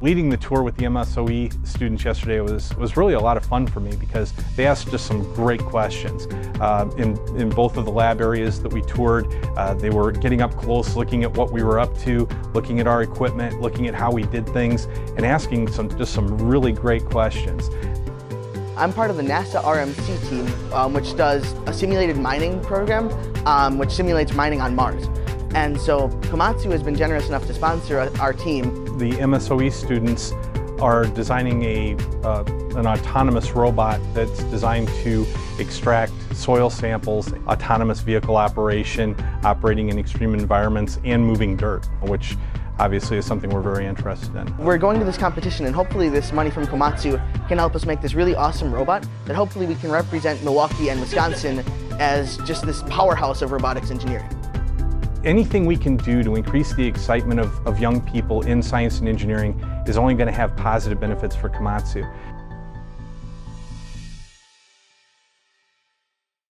Leading the tour with the MSOE students yesterday was, was really a lot of fun for me because they asked just some great questions. Uh, in, in both of the lab areas that we toured, uh, they were getting up close, looking at what we were up to, looking at our equipment, looking at how we did things, and asking some, just some really great questions. I'm part of the NASA RMC team, um, which does a simulated mining program, um, which simulates mining on Mars. And so Komatsu has been generous enough to sponsor our team. The MSOE students are designing a, uh, an autonomous robot that's designed to extract soil samples, autonomous vehicle operation, operating in extreme environments, and moving dirt, which obviously is something we're very interested in. We're going to this competition and hopefully this money from Komatsu can help us make this really awesome robot that hopefully we can represent Milwaukee and Wisconsin as just this powerhouse of robotics engineering anything we can do to increase the excitement of, of young people in science and engineering is only going to have positive benefits for Komatsu.